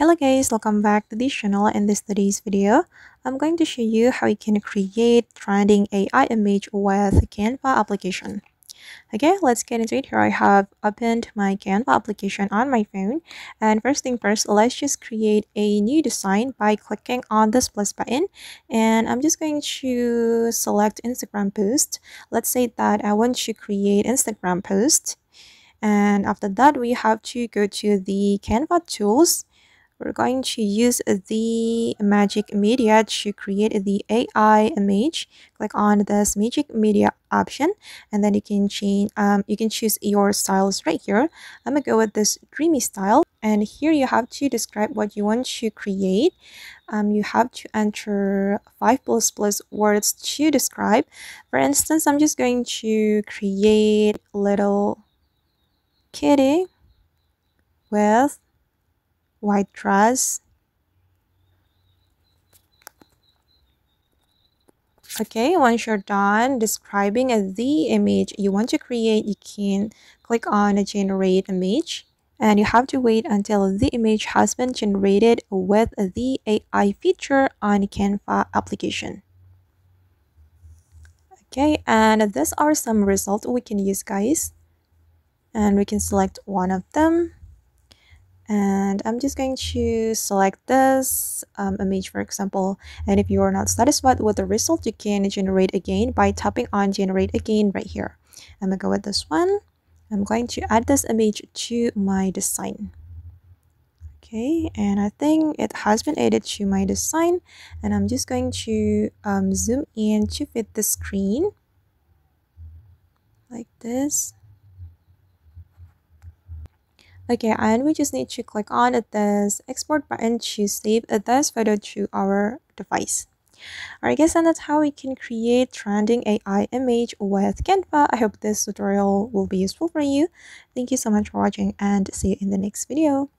Hello guys, welcome back to this channel. In this today's video, I'm going to show you how you can create trending AI image with Canva application. Okay, let's get into it. Here I have opened my Canva application on my phone. And first thing first, let's just create a new design by clicking on this plus button. And I'm just going to select Instagram post. Let's say that I want to create Instagram post. And after that, we have to go to the Canva tools we're going to use the magic media to create the AI image. Click on this magic media option and then you can change um, you can choose your styles right here. I'm gonna go with this dreamy style and here you have to describe what you want to create. Um, you have to enter five plus plus words to describe. For instance I'm just going to create little kitty with white dress. Okay once you're done describing the image you want to create you can click on generate image. And you have to wait until the image has been generated with the AI feature on Canva application. Okay and these are some results we can use guys. And we can select one of them and I'm just going to select this um, image for example. And if you are not satisfied with the result you can generate again by tapping on generate again right here. I'm gonna go with this one. I'm going to add this image to my design. Okay and I think it has been added to my design. And I'm just going to um, zoom in to fit the screen. Like this Okay, and we just need to click on this export button to save this photo to our device. Alright guys, and that's how we can create trending AI image with Canva. I hope this tutorial will be useful for you. Thank you so much for watching and see you in the next video.